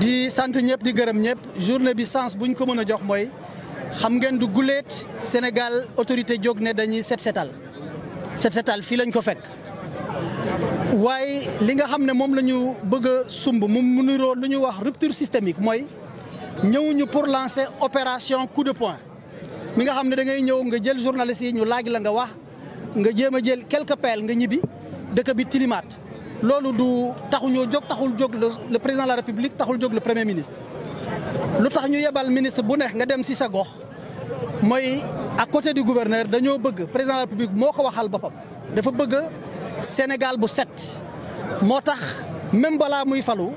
di sant ñëpp di gërëm ñëpp journée bi sens buñ ko mën a jox mooy xam ngeen du guleet Sénégal autorité jóg ne dañuy set setal set setal fii lañ ko fekk waaye li nga xam ne moom la ñu bëgg a sumb mu muniroo lu ñu wax rupture systémique mooy ñëwuñu pour lancer opération coup de poing mi nga xam ne da ngay ñëw nga jël journaliste yi ñu laaj la nga wax nga jéem a jël quelques pelles nga ñibbi dëkk bi tilimaat loolu du taxuñoo jóg taxul jóg le président de la république taxul jóg le premier ministre. lu tax ñu yebal ministre bu neex nga dem si sa gox mooy à côté du gouverneur dañoo bëgg président de la république moo ko waxal boppam dafa bëgg Sénégal bu set moo tax même balaa muy falu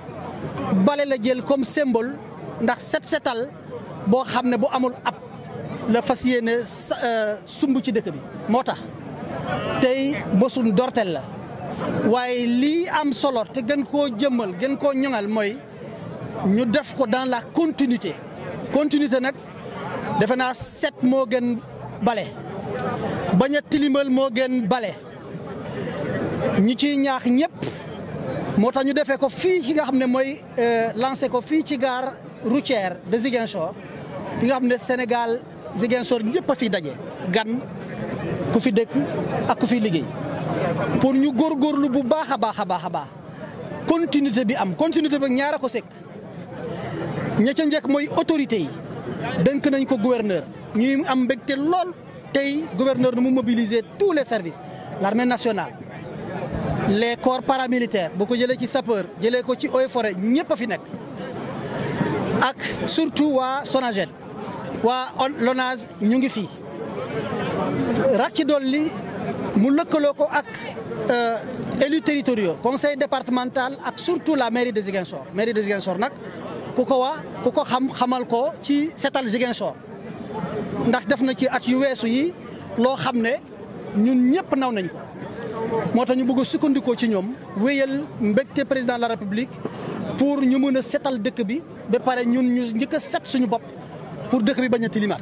bale la jël comme symbole ndax set setal. boo xam ne bu amul ab la fas yéene euh, sumb ci dëkk bi moo tax tey bosu ndorteel la waaye lii am solo te gën koo jëmmal gën koo ñoŋal mooy ñu def ko dans la continuité continuité nag defe naa set moo gën bale bañ a tilimal moo gën bale ñi ciy ñaax ñëpp moo tax ñu defee ko fii ki nga xam ne mooy Euh, lancé ko fii ci gare routière de Ziguinchor bi nga xam ne Sénégal Ziguinchor ñëpp a fi daje gan ku fi dëkk ak ku fi liggéey pour ñu góorgóorlu bu baax a baax a baax a baax continuité bi am continuité bi ñaar a ko sekk ña ca njëkk mooy autorité yi dënk nañ ko gouverneur ñuy am mbégte lool. tey gouverneur nu mu mobiliser tous les services l'armée nationale les corps paramilitaires bu ko jëlee ci sapeur jëlee ko ci eaux et forêt ñëpp a fi nekk ak surtout waa Sonaged waa LONASE ñu ngi fii rax ci dolli mu lëkkaloo ko ak élus territoriaux conseil départemental ak surtout la mairie de Ziguinchor mairie de Ziguinchor nag ku ko wax ku ko xam xamal ko ci setal Ziguinchor ndax def na ci at yu weesu yi loo xam ne ñun ñëpp naw nañ ko moo tax ñu bëgg a sukkandikoo ci ñoom wéyal mbégte président de la république pour ñu mën a setal dëkk bi ba pare ñun ñu njëkk a set suñu bopp pour dëkk bi bañ a tilimaat